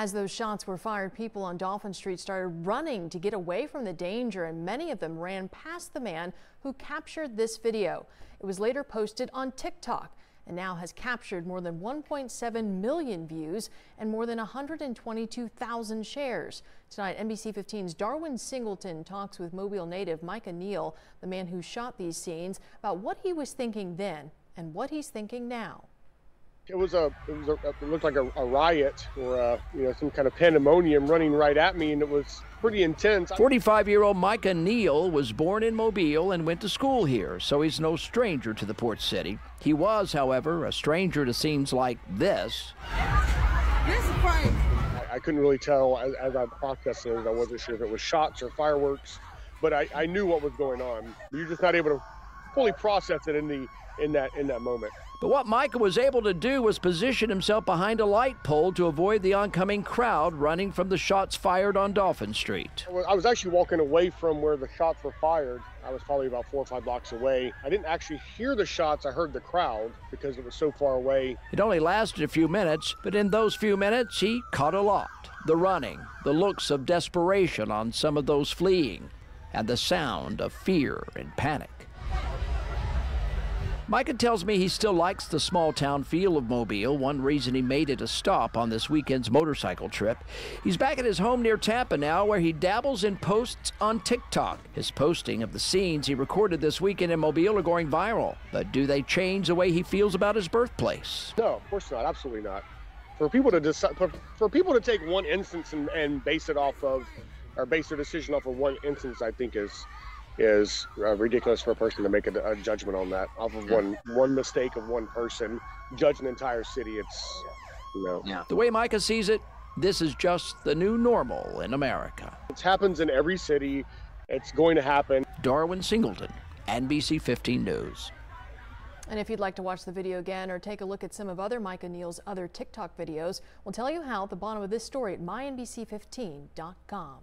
As those shots were fired, people on Dauphin Street started running to get away from the danger, and many of them ran past the man who captured this video. It was later posted on TikTok and now has captured more than 1.7 million views and more than 122,000 shares. Tonight, NBC 15's Darwin Singleton talks with Mobile native Micah Neal, the man who shot these scenes, about what he was thinking then and what he's thinking now it was a it was a, it looked like a, a riot or a, you know some kind of pandemonium running right at me and it was pretty intense. 45 year old micah neal was born in mobile and went to school here so he's no stranger to the port city. He was however a stranger to scenes like this. This is crazy. I, I couldn't really tell as, as i processed it i wasn't sure if it was shots or fireworks but I, I knew what was going on. You're just not able to fully process it in the in that in that moment. But what Micah was able to do was position himself behind a light pole to avoid the oncoming crowd running from the shots fired on Dauphin Street. I was actually walking away from where the shots were fired. I was probably about four or five blocks away. I didn't actually hear the shots. I heard the crowd because it was so far away. It only lasted a few minutes, but in those few minutes, he caught a lot. The running, the looks of desperation on some of those fleeing, and the sound of fear and panic. Micah tells me he still likes the small town feel of Mobile, one reason he made it a stop on this weekend's motorcycle trip. He's back at his home near Tampa now, where he dabbles in posts on TikTok. His posting of the scenes he recorded this weekend in Mobile are going viral. But do they change the way he feels about his birthplace? No, of course not. Absolutely not. For people to decide, for, for people to take one instance and, and base it off of, or base their decision off of one instance, I think is is uh, ridiculous for a person to make a, a, judgment on that off of one one mistake of one person, judge an entire city. It's you know. Yeah. The way Micah sees it, this is just the new normal in America. It happens in every city. It's going to happen. Darwin Singleton, NBC 15 News. And if you'd like to watch the video again or take a look at some of other Micah Neal's other TikTok videos, we'll tell you how at the bottom of this story at mynbc15.com.